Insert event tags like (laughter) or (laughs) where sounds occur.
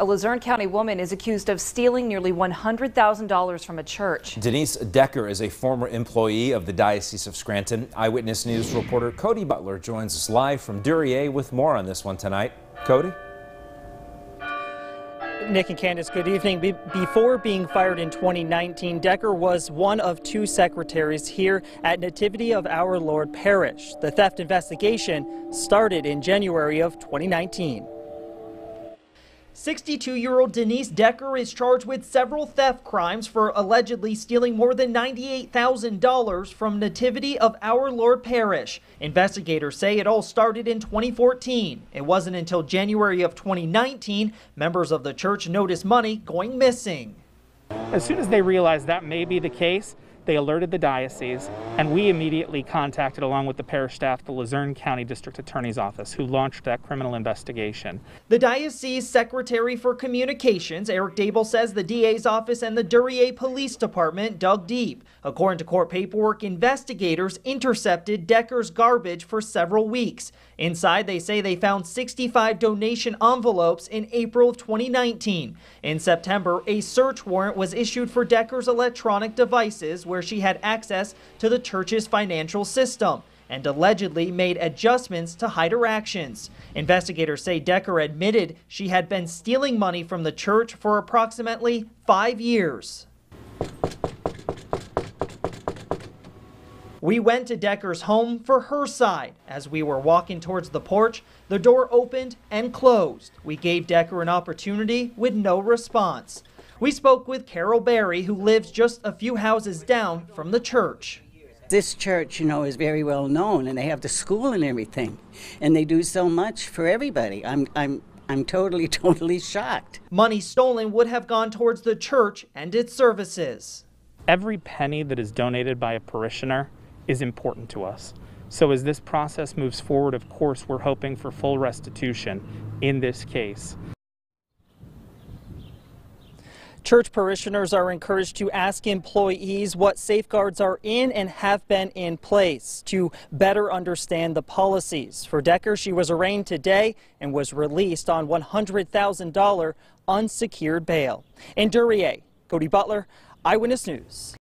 A Luzerne County woman is accused of stealing nearly $100,000 from a church. Denise Decker is a former employee of the Diocese of Scranton. Eyewitness News reporter Cody Butler joins us live from Duryea with more on this one tonight. Cody? Nick and Candace, good evening. Be before being fired in 2019, Decker was one of two secretaries here at Nativity of Our Lord Parish. The theft investigation started in January of 2019. 62-year-old Denise Decker is charged with several theft crimes for allegedly stealing more than $98,000 from Nativity of Our Lord Parish. Investigators say it all started in 2014. It wasn't until January of 2019 members of the church noticed money going missing. As soon as they realized that may be the case, they alerted the diocese, and we immediately contacted, along with the parish staff, the Luzerne County District Attorney's Office, who launched that criminal investigation. The diocese secretary for communications, Eric Deabill, says the DA's office and the Duryea Police Department dug deep. According to court paperwork, investigators intercepted Decker's garbage for several weeks. Inside, they say they found 65 donation envelopes in April of 2019. In September, a search warrant was issued for Decker's electronic devices where she had access to the church's financial system and allegedly made adjustments to hide her actions. Investigators say Decker admitted she had been stealing money from the church for approximately five years. We went to Decker's home for her side. As we were walking towards the porch, the door opened and closed. We gave Decker an opportunity with no response. We spoke with Carol Berry, who lives just a few houses down from the church. This church, you know, is very well known, and they have the school and everything, and they do so much for everybody. I'm, I'm, I'm totally, (laughs) totally shocked. Money stolen would have gone towards the church and its services. Every penny that is donated by a parishioner is important to us. So as this process moves forward, of course, we're hoping for full restitution in this case. Church parishioners are encouraged to ask employees what safeguards are in and have been in place to better understand the policies. For Decker, she was arraigned today and was released on $100,000 unsecured bail. In Duryea, Cody Butler, Eyewitness News.